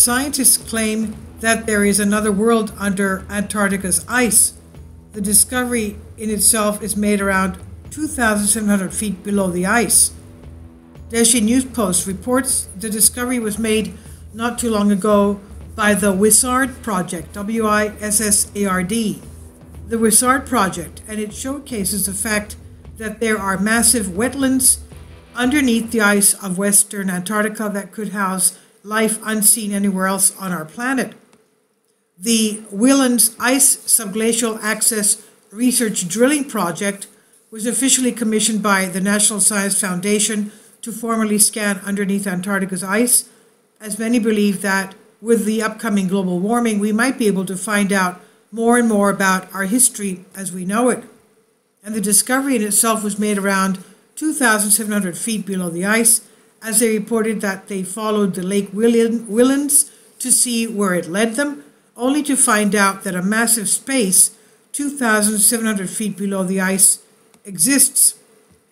Scientists claim that there is another world under Antarctica's ice. The discovery in itself is made around 2,700 feet below the ice. Deshy News Post reports the discovery was made not too long ago by the WISSARD project, W I S S A R D. The WISSARD project, and it showcases the fact that there are massive wetlands underneath the ice of western Antarctica that could house life unseen anywhere else on our planet. The Whillans Ice Subglacial Access Research Drilling Project was officially commissioned by the National Science Foundation to formally scan underneath Antarctica's ice, as many believe that with the upcoming global warming, we might be able to find out more and more about our history as we know it. And the discovery in itself was made around 2,700 feet below the ice, as they reported that they followed the Lake Whillans to see where it led them, only to find out that a massive space, 2,700 feet below the ice, exists.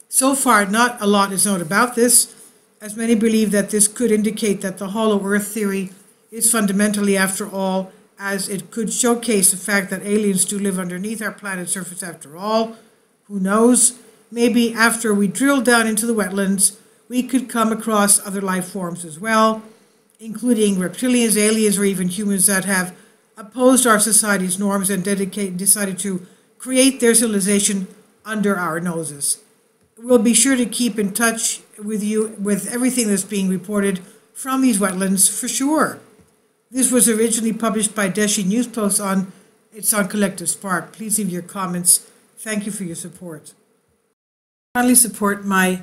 So far, not a lot is known about this, as many believe that this could indicate that the hollow earth theory is fundamentally, after all, as it could showcase the fact that aliens do live underneath our planet's surface after all. Who knows? Maybe after we drill down into the wetlands, we could come across other life forms as well, including reptilians, aliens, or even humans that have opposed our society's norms and dedicate, decided to create their civilization under our noses. We'll be sure to keep in touch with you with everything that's being reported from these wetlands for sure. This was originally published by Deshi News Post on it's on Collective Spark. Please leave your comments. Thank you for your support. Kindly support my